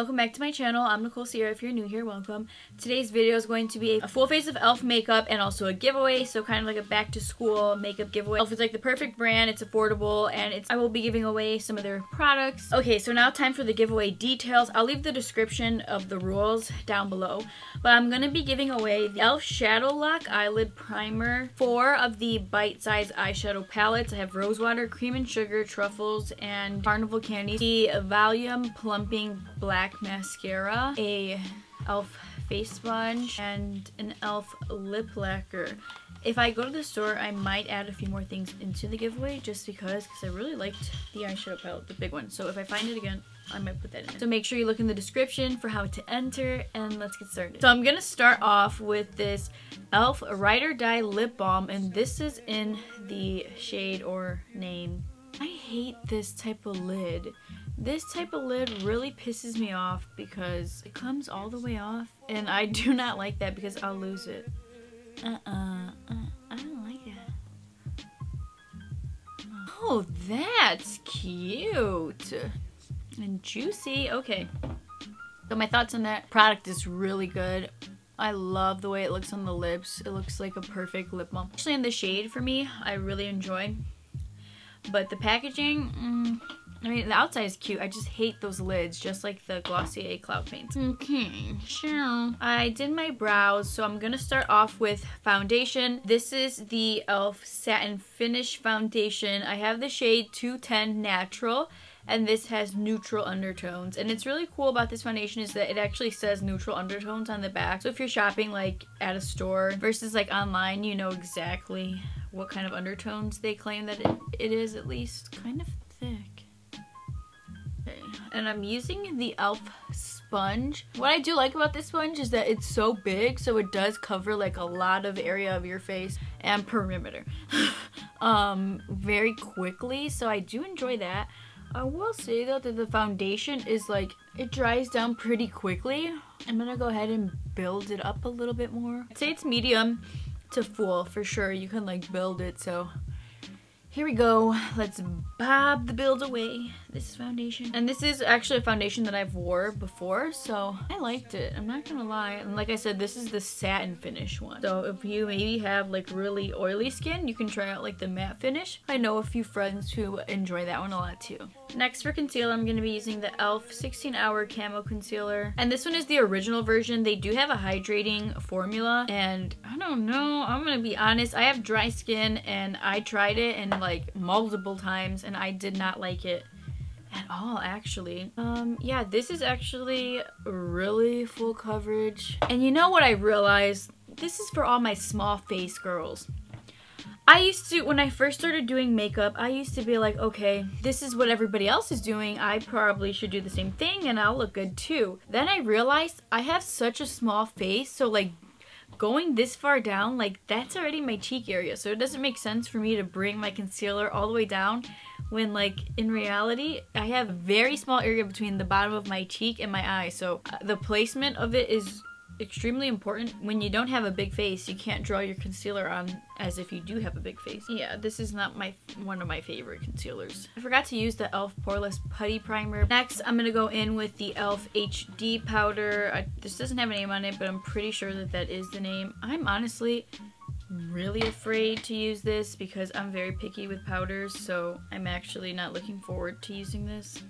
welcome back to my channel. I'm Nicole Sierra. If you're new here, welcome. Today's video is going to be a full face of e.l.f. makeup and also a giveaway, so kind of like a back to school makeup giveaway. e.l.f. is like the perfect brand, it's affordable, and it's I will be giving away some of their products. Okay, so now time for the giveaway details. I'll leave the description of the rules down below, but I'm going to be giving away the e.l.f. Shadow Lock Eyelid Primer, four of the bite-sized eyeshadow palettes. I have Rosewater, Cream and Sugar, Truffles, and Carnival Candy. The Volume Plumping Black Mascara, a e.l.f. face sponge, and an e.l.f. lip lacquer. If I go to the store, I might add a few more things into the giveaway just because because I really liked the eyeshadow palette, the big one. So if I find it again, I might put that in. So make sure you look in the description for how to enter and let's get started. So I'm gonna start off with this e.l.f. Ride or Die Lip Balm and this is in the shade or name. I hate this type of lid. This type of lid really pisses me off because it comes all the way off and I do not like that because I'll lose it. Uh-uh. Uh, I don't like that. Oh, that's cute. And juicy. Okay. So my thoughts on that product is really good. I love the way it looks on the lips. It looks like a perfect lip balm. Actually in the shade for me, I really enjoy. But the packaging, mm, I mean, the outside is cute. I just hate those lids, just like the Glossier Cloud Paint. Okay, sure. I did my brows, so I'm gonna start off with foundation. This is the e.l.f. Satin Finish Foundation. I have the shade 210 Natural and this has neutral undertones and it's really cool about this foundation is that it actually says neutral undertones on the back so if you're shopping like at a store versus like online you know exactly what kind of undertones they claim that it, it is at least kind of. And I'm using the e.l.f. sponge what I do like about this sponge is that it's so big so it does cover like a lot of area of your face and perimeter um very quickly so I do enjoy that I will say though that the foundation is like, it dries down pretty quickly. I'm gonna go ahead and build it up a little bit more. I'd say it's medium to full for sure. You can like build it so here we go. Let's bob the build away. This is foundation. And this is actually a foundation that I've wore before, so I liked it. I'm not gonna lie. And like I said, this is the satin finish one. So if you maybe have like really oily skin, you can try out like the matte finish. I know a few friends who enjoy that one a lot too. Next for concealer, I'm gonna be using the e.l.f. 16 Hour Camo Concealer. And this one is the original version. They do have a hydrating formula, and I don't know, I'm gonna be honest, I have dry skin, and I tried it and like multiple times and I did not like it at all actually. Um yeah, this is actually really full coverage. And you know what I realized? This is for all my small face girls. I used to, when I first started doing makeup, I used to be like, okay, this is what everybody else is doing. I probably should do the same thing and I'll look good too. Then I realized I have such a small face, so like going this far down, like that's already my cheek area. So it doesn't make sense for me to bring my concealer all the way down when like in reality, I have a very small area between the bottom of my cheek and my eye. So uh, the placement of it is extremely important. When you don't have a big face, you can't draw your concealer on as if you do have a big face. Yeah, this is not my one of my favorite concealers. I forgot to use the e.l.f. Poreless Putty Primer. Next, I'm gonna go in with the e.l.f. HD Powder. I, this doesn't have a name on it, but I'm pretty sure that that is the name. I'm honestly really afraid to use this because I'm very picky with powders, so I'm actually not looking forward to using this.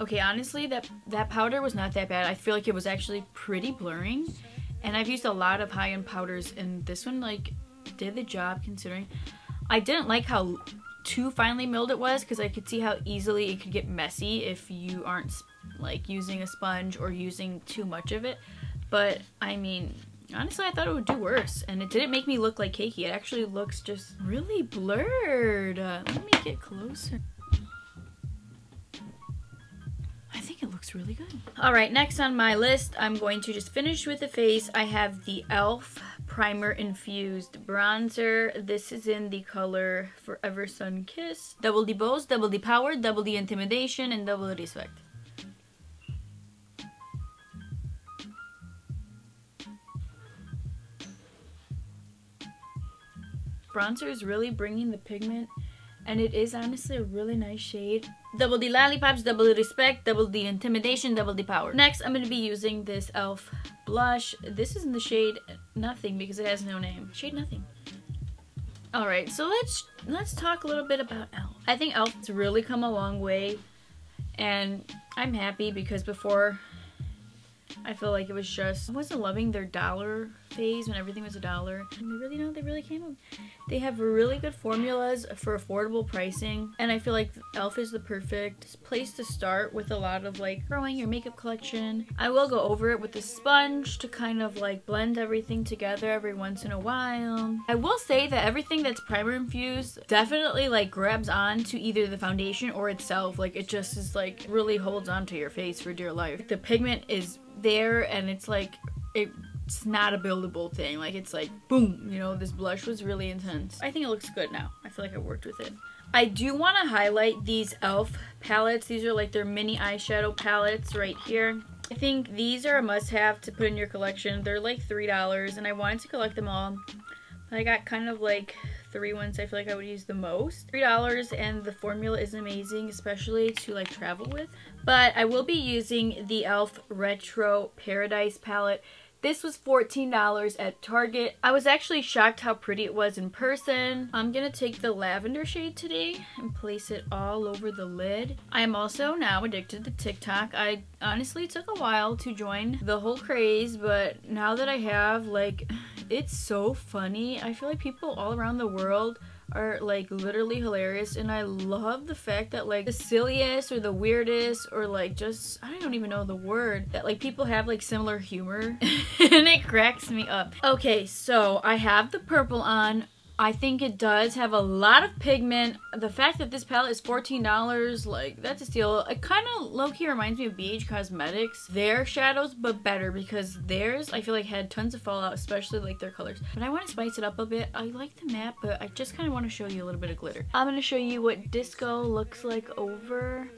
Okay, honestly, that, that powder was not that bad. I feel like it was actually pretty blurring. And I've used a lot of high-end powders, and this one, like, did the job considering. I didn't like how too finely milled it was, because I could see how easily it could get messy if you aren't, like, using a sponge or using too much of it. But, I mean, honestly, I thought it would do worse. And it didn't make me look like cakey. It actually looks just really blurred. Uh, let me get closer. Really good. All right, next on my list, I'm going to just finish with the face. I have the e.l.f. Primer Infused Bronzer. This is in the color Forever Sun Kiss. Double D Bows, Double D Power, Double D Intimidation, and Double D Respect. Bronzer is really bringing the pigment and it is honestly a really nice shade. Double D Lollipops, Double D Respect, Double D Intimidation, Double D Power. Next, I'm going to be using this e.l.f. blush. This is in the shade Nothing because it has no name. Shade Nothing. Alright, so let's let's talk a little bit about e.l.f. I think e.l.f. has really come a long way and I'm happy because before I feel like it was just I wasn't loving their dollar phase when everything was a dollar. And they really know they really came. They have really good formulas for affordable pricing, and I feel like e.l.f. is the perfect place to start with a lot of like growing your makeup collection. I will go over it with a sponge to kind of like blend everything together every once in a while. I will say that everything that's primer infused definitely like grabs on to either the foundation or itself. Like it just is like really holds on to your face for dear life. The pigment is there and it's like it's not a buildable thing. Like it's like boom you know this blush was really intense. I think it looks good now. I feel like I worked with it. I do want to highlight these e.l.f. palettes. These are like their mini eyeshadow palettes right here. I think these are a must-have to put in your collection. They're like three dollars and I wanted to collect them all. I got kind of like three ones I feel like I would use the most. $3 and the formula is amazing, especially to like travel with. But I will be using the e.l.f. Retro Paradise palette. This was $14 at Target. I was actually shocked how pretty it was in person. I'm gonna take the lavender shade today and place it all over the lid. I am also now addicted to TikTok. I honestly took a while to join the whole craze, but now that I have, like, it's so funny. I feel like people all around the world are like literally hilarious and I love the fact that like the silliest or the weirdest or like just I don't even know the word that like people have like similar humor and it cracks me up. Okay so I have the purple on I think it does have a lot of pigment. The fact that this palette is $14, like, that's a steal. It kind of low-key reminds me of BH Cosmetics. Their shadows, but better because theirs, I feel like, had tons of fallout, especially, like, their colors. But I want to spice it up a bit. I like the matte, but I just kind of want to show you a little bit of glitter. I'm going to show you what Disco looks like over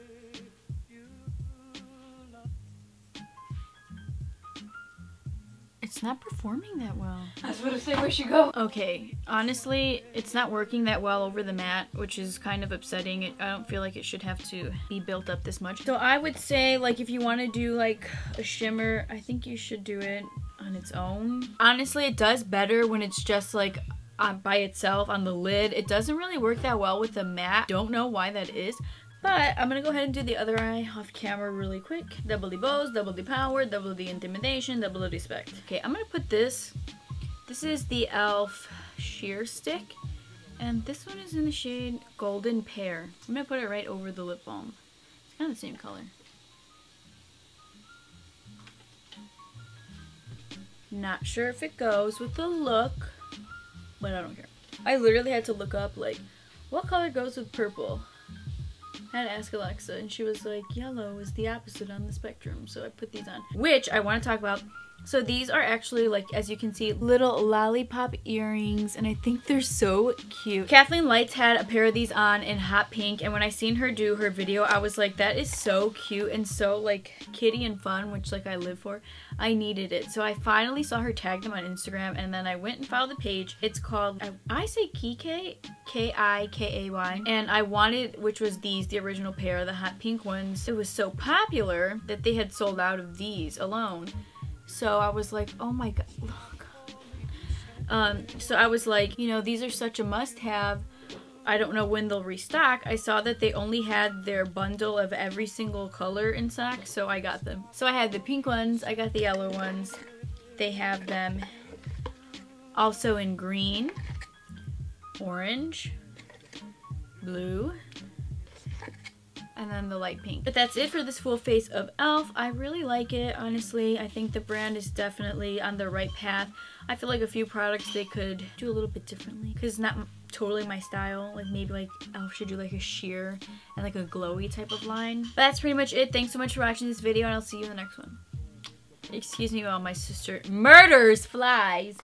It's not performing that well. I was to say, where should go? Okay, honestly, it's not working that well over the mat, which is kind of upsetting. It, I don't feel like it should have to be built up this much. So I would say, like, if you want to do, like, a shimmer, I think you should do it on its own. Honestly, it does better when it's just, like, on, by itself on the lid. It doesn't really work that well with the matte. Don't know why that is. But I'm gonna go ahead and do the other eye off camera really quick. Double D bows, double D power, double D intimidation, double D respect. Okay, I'm gonna put this. This is the e.l.f. Sheer Slick. And this one is in the shade Golden Pear. I'm gonna put it right over the lip balm. It's kind of the same color. Not sure if it goes with the look, but I don't care. I literally had to look up like, what color goes with purple? I had to ask Alexa, and she was like, yellow is the opposite on the spectrum, so I put these on. Which I want to talk about. So these are actually, like, as you can see, little lollipop earrings, and I think they're so cute. Kathleen Lights had a pair of these on in hot pink, and when I seen her do her video, I was like, that is so cute and so, like, kitty and fun, which, like, I live for. I needed it. So I finally saw her tag them on Instagram, and then I went and followed the page. It's called, I, I say Kikay, K-I-K-A-Y, and I wanted, which was these, the original pair, the hot pink ones. It was so popular that they had sold out of these alone. So I was like, oh my god, look. Um, so I was like, you know, these are such a must-have. I don't know when they'll restock. I saw that they only had their bundle of every single color in stock, so I got them. So I had the pink ones, I got the yellow ones. They have them also in green, orange, blue, and then the light pink. But that's it for this full face of e.l.f. I really like it, honestly. I think the brand is definitely on the right path. I feel like a few products they could do a little bit differently because not totally my style. Like maybe like Elf should do like a sheer and like a glowy type of line. But that's pretty much it. Thanks so much for watching this video and I'll see you in the next one. Excuse me while my sister murders flies.